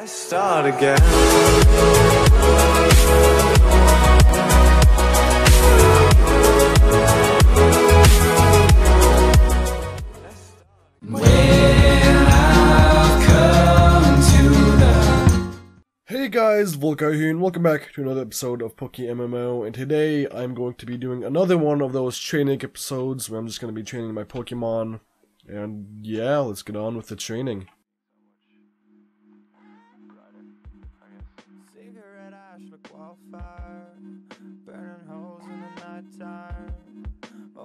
Let's start again. Hey guys, and welcome back to another episode of Poke MMO and today I'm going to be doing another one of those training episodes where I'm just going to be training my Pokemon and yeah, let's get on with the training.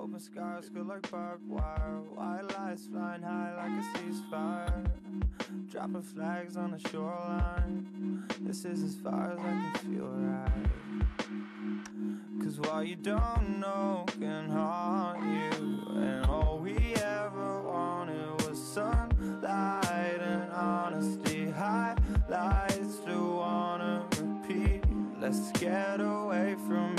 Open skies good like barbed wire, white lights flying high like a ceasefire. Dropping flags on the shoreline. This is as far as I can feel right. Cause what you don't know can haunt you. And all we ever wanted was sunlight and honesty. Highlights to wanna repeat. Let's get away from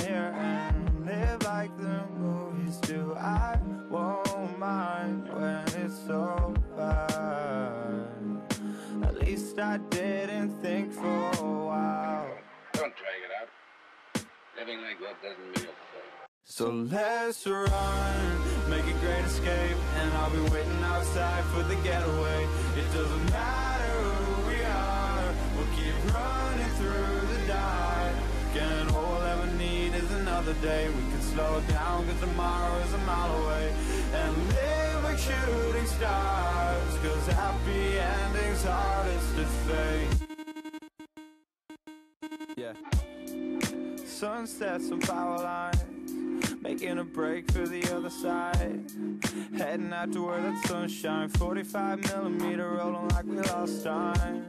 That. So let's run, make a great escape, and I'll be waiting outside for the getaway. It doesn't matter who we are, we'll keep running through the dark. And all we'll ever need is another day. We can slow down, cause tomorrow is a mile away. And live like shooting stars, cause happy endings hardest to fake. Sunsets and power lines, making a break for the other side. Heading out to where that sunshine, 45 millimeter rolling like we lost time.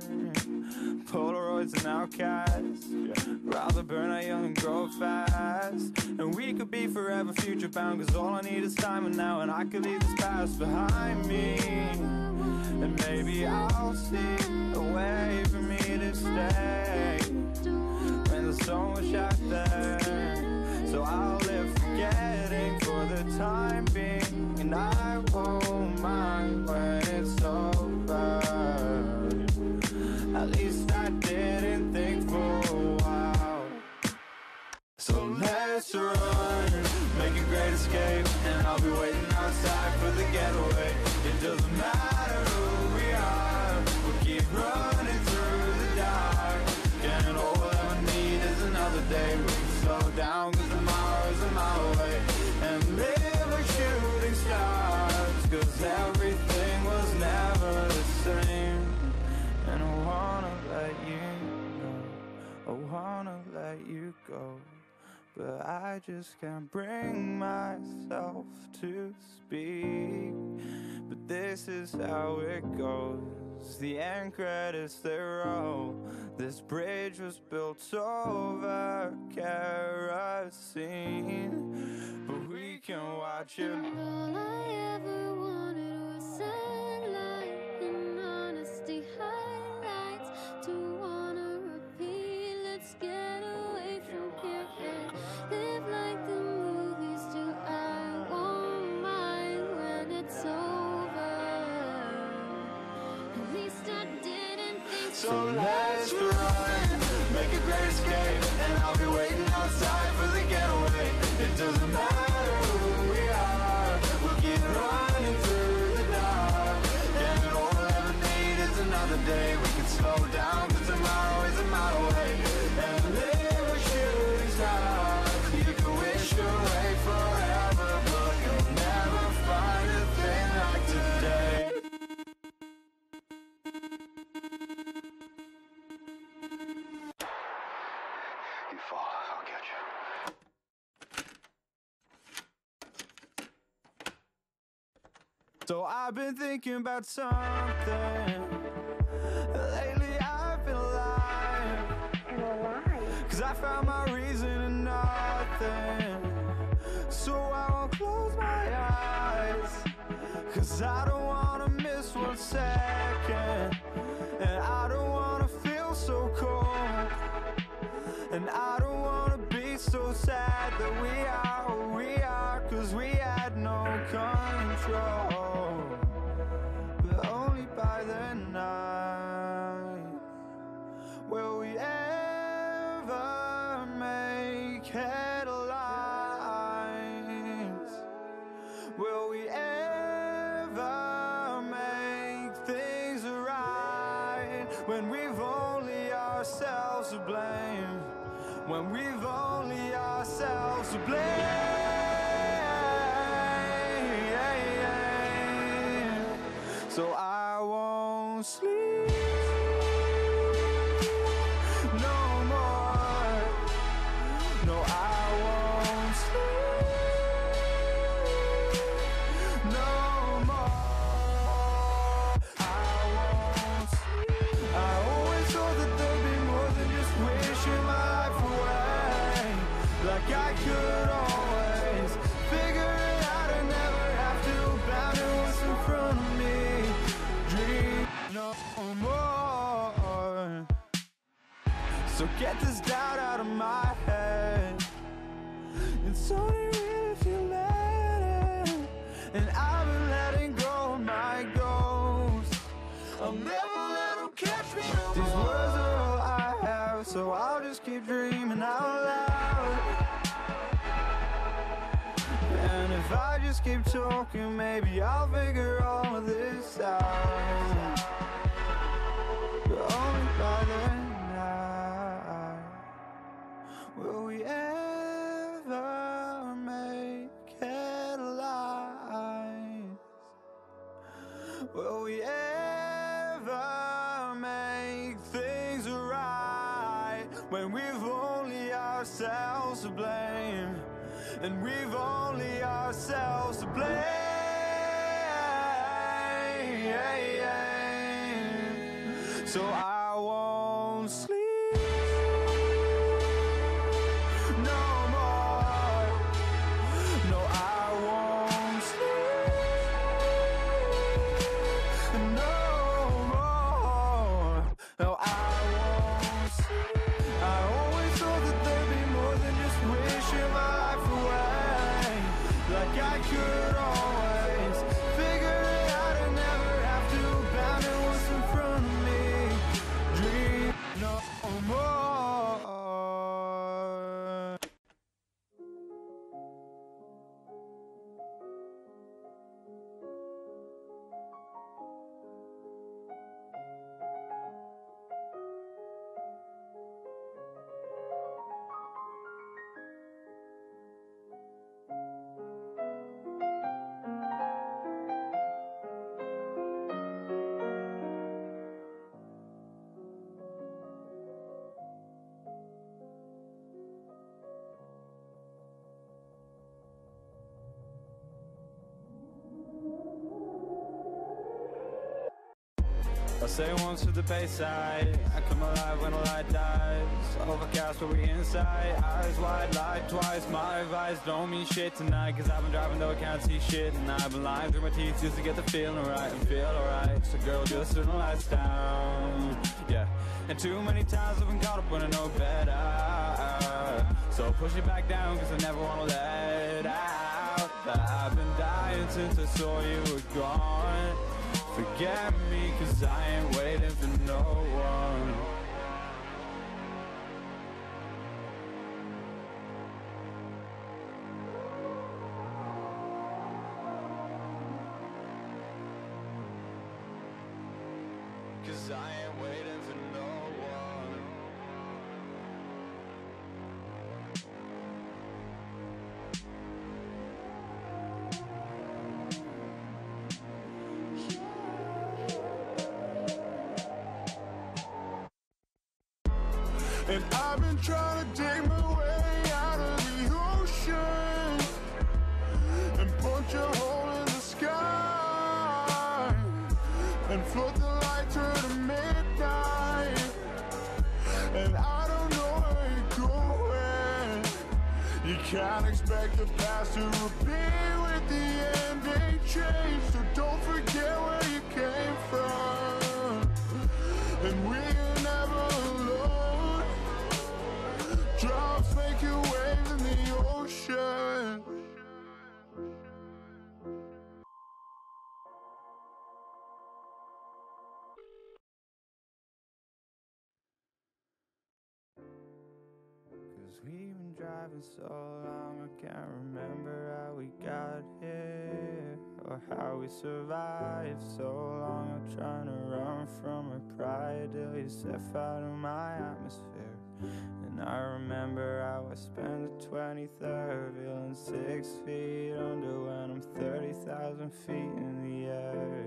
Polaroids and outcasts, rather burn out young and grow fast. And we could be forever future bound, cause all I need is time and now, and I could leave this past behind me. And maybe I'll see a way for me I'll be waiting outside for the getaway. It doesn't matter who we are, we'll keep running through the dark. And all ever need is another day. We can slow down, cause tomorrow is a mile away. And live like shooting stars, cause everything was never the same. And I wanna let you know, I wanna let you go. But I just can't bring myself to speak. But this is how it goes. The end credits they roll. This bridge was built over kerosene. But we can watch it So I've been thinking about something. Lately I've been alive. Cause I found my reason in nothing. So I won't close my eyes. Cause I don't wanna miss one second. And I don't wanna feel so cold. And I don't wanna be so sad that we are who we are, cause we had no control. Ourselves to blame. When we've only ourselves to blame. So I won't sleep So get this doubt out of my head. It's only real if you let it. And I've been letting go of my ghosts. I'll never let them catch me no These words are all I have, so I'll just keep dreaming out loud. And if I just keep talking, maybe I'll figure when we've only ourselves to blame? And we've only ourselves to blame. So I I say once to the bayside. I come alive when the light dies. Overcast but we inside? Eyes wide, lied twice. My advice don't mean shit tonight. Cause I've been driving though I can't see shit. And I've been lying through my teeth just to get the feeling right And feel alright. So girl just turn the lights down. Yeah. And too many times I've been caught up when I know better So push it back down cause I never wanna let out. That I've been dying since I saw you were gone Forget me, cause I ain't waiting for no one. And I've been trying to dig my way out of the ocean and punch a hole in the sky and float the light through the midnight. And I don't know where you're going. You can't expect the past to repeat with the ending change. So don't forget where you came from. Ocean. Cause we've been driving so long, I can't remember how we got here or how we survived so long. I'm trying to run from our pride till you step out of my atmosphere. And I remember I was spending 23rd, feeling six feet under when I'm 30,000 feet in the air.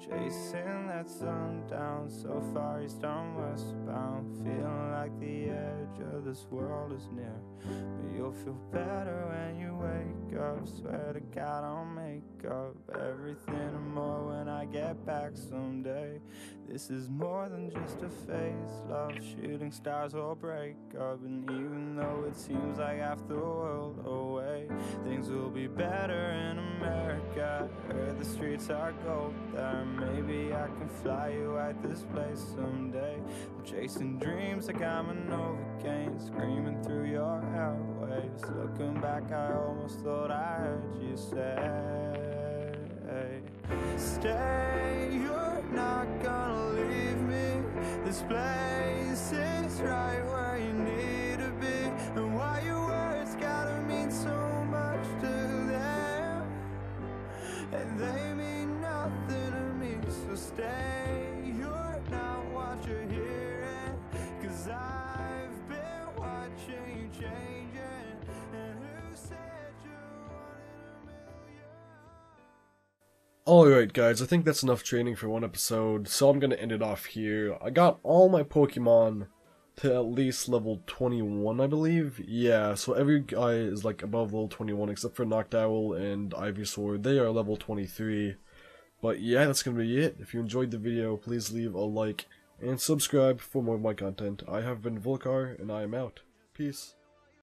Chasing that sun down so far east I'm westbound Feeling like the edge of this world is near. But you'll feel better when you wake up. Swear to God I'll make up everything and more when I get back someday. This is more than just a phase. Love shooting stars will break up And even though it seems like half the world away Things will be better in America. Heard the streets are gold there can fly you at this place someday. I'm chasing dreams like I'm an Novocaine Screaming through your airwaves Looking back I almost thought I heard you say Stay, you're not gonna leave me. This place is right where you need Alright guys, I think that's enough training for one episode, so I'm gonna end it off here. I got all my Pokemon to at least level 21, I believe. Yeah, so every guy is like above level 21 except for Noctowl and Ivysaur. They are level 23. But yeah, that's gonna be it. If you enjoyed the video, please leave a like and subscribe for more of my content. I have been Vulkarr, and I am out. Peace.